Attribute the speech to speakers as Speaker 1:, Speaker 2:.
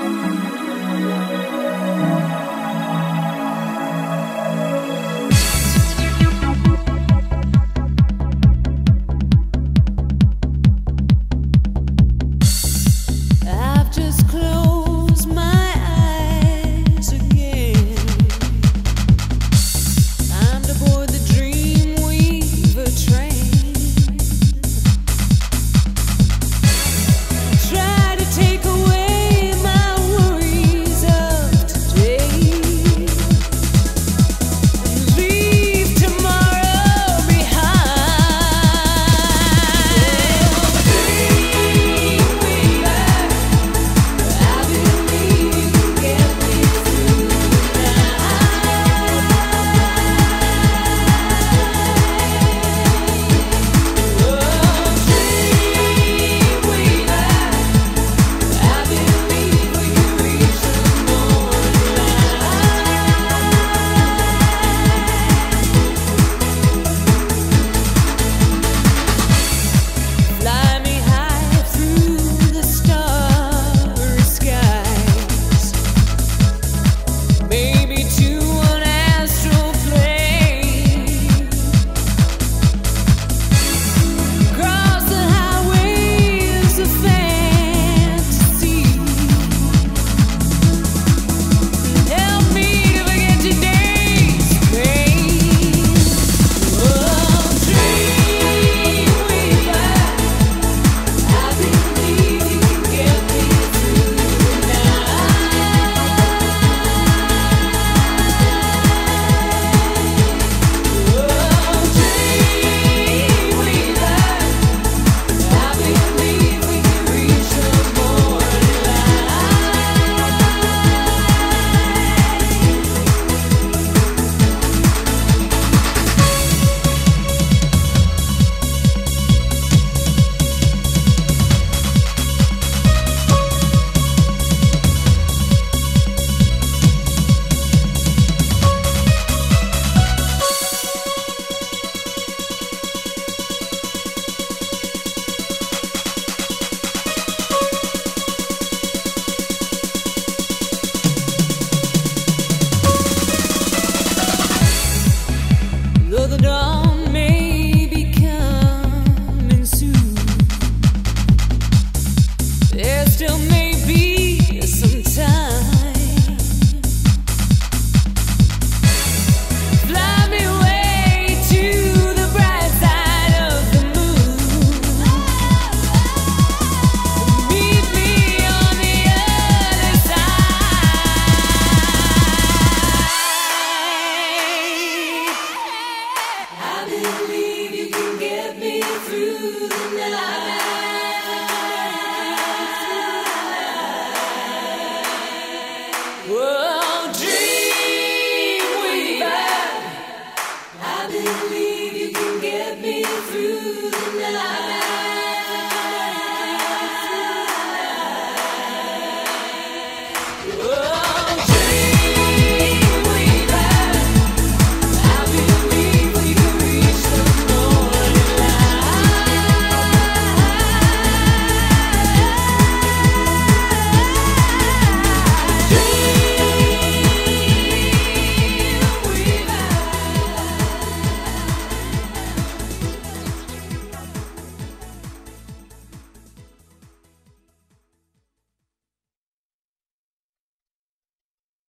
Speaker 1: still me Whoa.